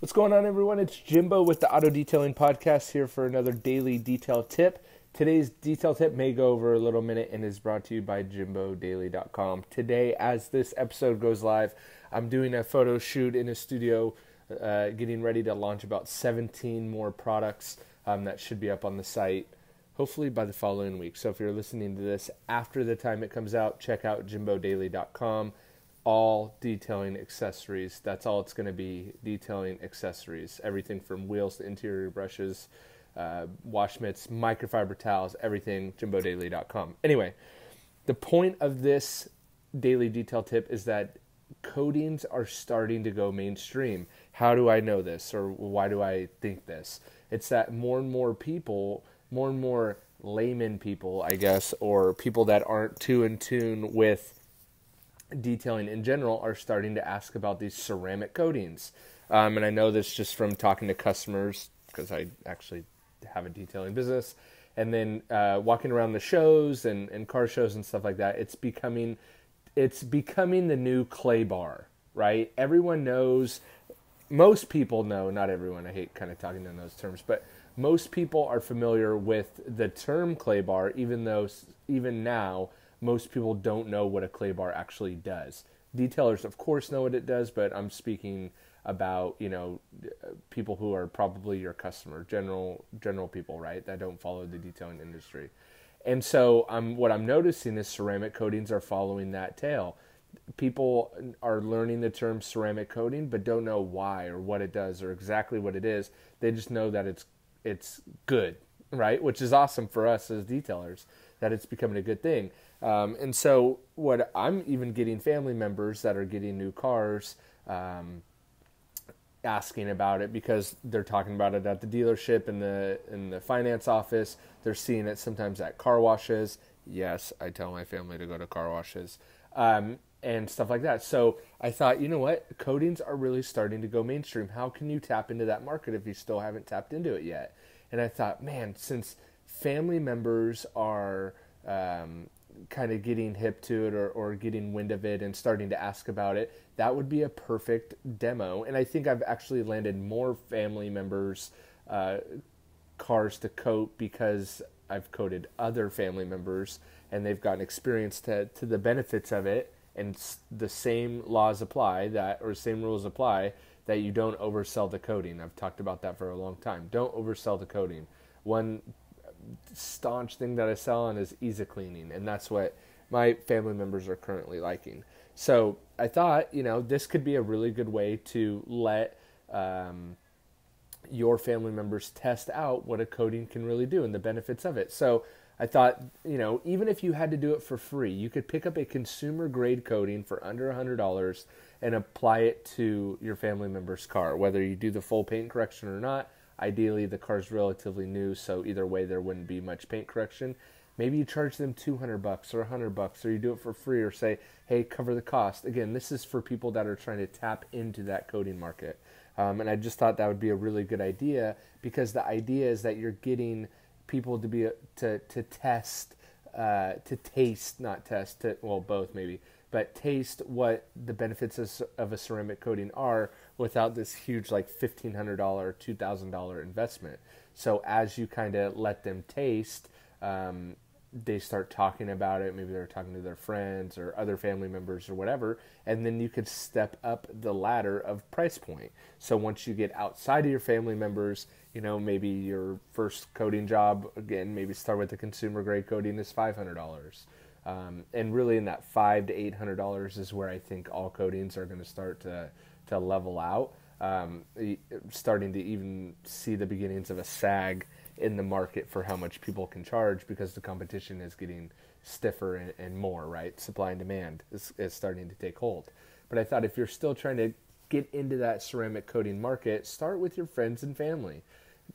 What's going on, everyone? It's Jimbo with the Auto Detailing Podcast here for another daily detail tip. Today's detail tip may go over a little minute and is brought to you by JimboDaily.com. Today, as this episode goes live, I'm doing a photo shoot in a studio, uh, getting ready to launch about 17 more products um, that should be up on the site hopefully by the following week. So if you're listening to this after the time it comes out, check out JimboDaily.com all detailing accessories. That's all it's going to be detailing accessories. Everything from wheels to interior brushes, uh, wash mitts, microfiber towels, everything, jimbodaily.com. Anyway, the point of this daily detail tip is that coatings are starting to go mainstream. How do I know this or why do I think this? It's that more and more people, more and more layman people, I guess, or people that aren't too in tune with detailing in general are starting to ask about these ceramic coatings. Um, and I know this just from talking to customers because I actually have a detailing business. And then uh, walking around the shows and, and car shows and stuff like that, it's becoming it's becoming the new clay bar, right? Everyone knows, most people know, not everyone. I hate kind of talking in those terms, but most people are familiar with the term clay bar, even though even now most people don't know what a clay bar actually does. Detailers, of course, know what it does, but I'm speaking about you know people who are probably your customer, general general people, right? That don't follow the detailing industry. And so I'm what I'm noticing is ceramic coatings are following that tail. People are learning the term ceramic coating but don't know why or what it does or exactly what it is. They just know that it's it's good, right? Which is awesome for us as detailers that it's becoming a good thing. Um, and so, what I'm even getting family members that are getting new cars um, asking about it because they're talking about it at the dealership and the in the finance office. They're seeing it sometimes at car washes. Yes, I tell my family to go to car washes um, and stuff like that. So I thought, you know what, coatings are really starting to go mainstream. How can you tap into that market if you still haven't tapped into it yet? And I thought, man, since family members are um, kind of getting hip to it or, or getting wind of it and starting to ask about it, that would be a perfect demo. And I think I've actually landed more family members' uh, cars to coat because I've coated other family members and they've gotten experience to, to the benefits of it. And the same laws apply that, or same rules apply that you don't oversell the coating. I've talked about that for a long time. Don't oversell the coating. One staunch thing that I sell on is easy cleaning, and that's what my family members are currently liking. So I thought, you know, this could be a really good way to let um, your family members test out what a coating can really do and the benefits of it. So I thought, you know, even if you had to do it for free, you could pick up a consumer grade coating for under a $100 and apply it to your family member's car, whether you do the full paint correction or not Ideally, the car's relatively new, so either way, there wouldn't be much paint correction. Maybe you charge them 200 bucks or 100 bucks, or you do it for free, or say, hey, cover the cost. Again, this is for people that are trying to tap into that coating market. Um, and I just thought that would be a really good idea because the idea is that you're getting people to be to to test, uh, to taste, not test, to, well, both maybe, but taste what the benefits of a ceramic coating are without this huge like $1500 $2000 investment. So as you kind of let them taste um, they start talking about it. Maybe they're talking to their friends or other family members or whatever and then you could step up the ladder of price point. So once you get outside of your family members you know maybe your first coating job again maybe start with the consumer grade coating is $500 um, and really, in that five to eight hundred dollars is where I think all coatings are going to start to to level out. Um, starting to even see the beginnings of a sag in the market for how much people can charge because the competition is getting stiffer and, and more. Right, supply and demand is, is starting to take hold. But I thought if you're still trying to get into that ceramic coating market, start with your friends and family.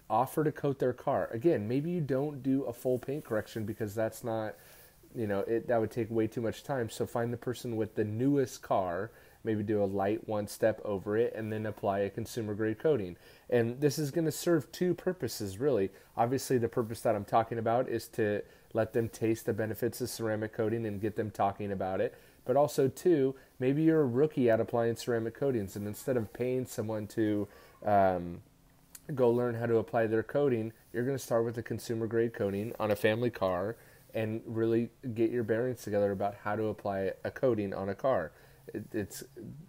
Offer to coat their car. Again, maybe you don't do a full paint correction because that's not you know it that would take way too much time so find the person with the newest car maybe do a light one step over it and then apply a consumer grade coating. And this is going to serve two purposes really. Obviously the purpose that i'm talking about is to let them taste the benefits of ceramic coating and get them talking about it. But also two, maybe you're a rookie at applying ceramic coatings, and instead of paying someone to um, go learn how to apply their coating, you're going to start with a consumer grade coating on a family car and really get your bearings together about how to apply a coating on a car. It, it's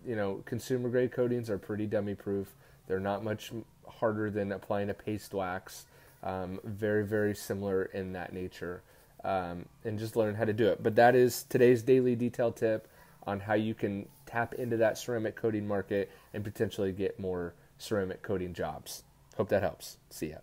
you know consumer grade coatings are pretty dummy proof. They're not much harder than applying a paste wax. Um, very very similar in that nature, um, and just learn how to do it. But that is today's daily detail tip on how you can tap into that ceramic coating market and potentially get more ceramic coating jobs. Hope that helps. See ya.